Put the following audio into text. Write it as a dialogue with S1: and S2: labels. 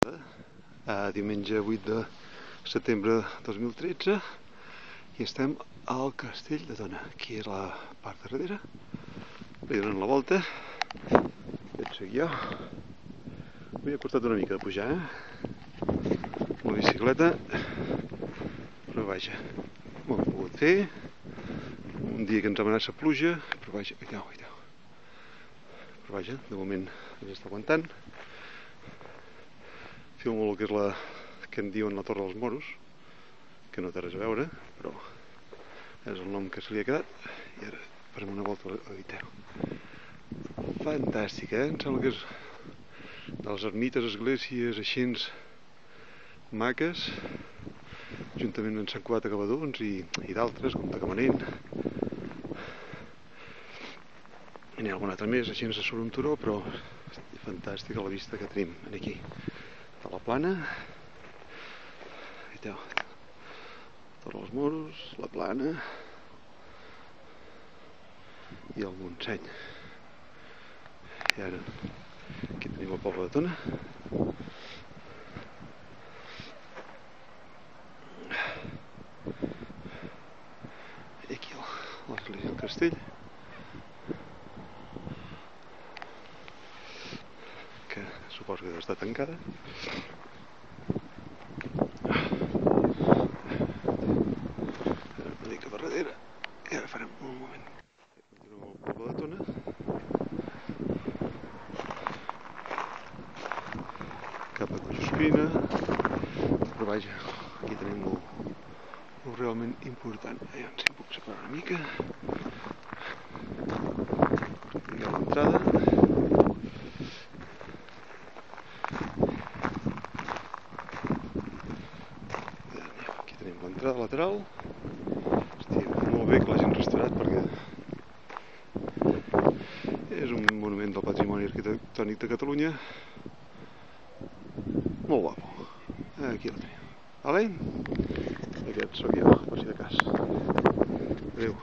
S1: Uh, diumenge 8 de setembre de 2013 i estem al castell de Tona. Aquí és la part darrere. Li donen la volta. Aquest sóc jo. M'hi costat una mica de pujar, eh? La bicicleta. Però vaja, ho hem pogut fer. Un dia que ens amenaça pluja, però vaja, veieu, veieu. Però vaja, de moment ens està aguantant filmo el que és la que en diuen la Torre dels Moros que no té res a veure però és el nom que se li ha quedat i ara farem una volta a l'Iteu fantàstic eh? em sembla que és de les ermites, esglésies així maques juntament amb Sant Cugat de Cavadons i, i d'altres com de Camarent i n'hi ha alguna altra més així sobre un turó però fantàstica la vista que tenim aquí de la plana. Veieu Torre dels Moros, la plana. I el Montseny. I ara aquí tenim el poble de Tona. I aquí l'església del castell que suposo que estar tancada. Una mica per darrere. I ara farem un moment. Continuem al poble de Tona. Cap a Collsospina però vaja aquí tenim el, el realment important. Aviam si em puc separar una mica. Hi ha l'entrada tenim l'entrada lateral Hosti, molt bé que l'hagin restaurat perquè és un monument del patrimoni arquitectònic de Catalunya. Molt guapo. Aquí el tenim. Vale? aquest sóc jo per si de cas. Adeu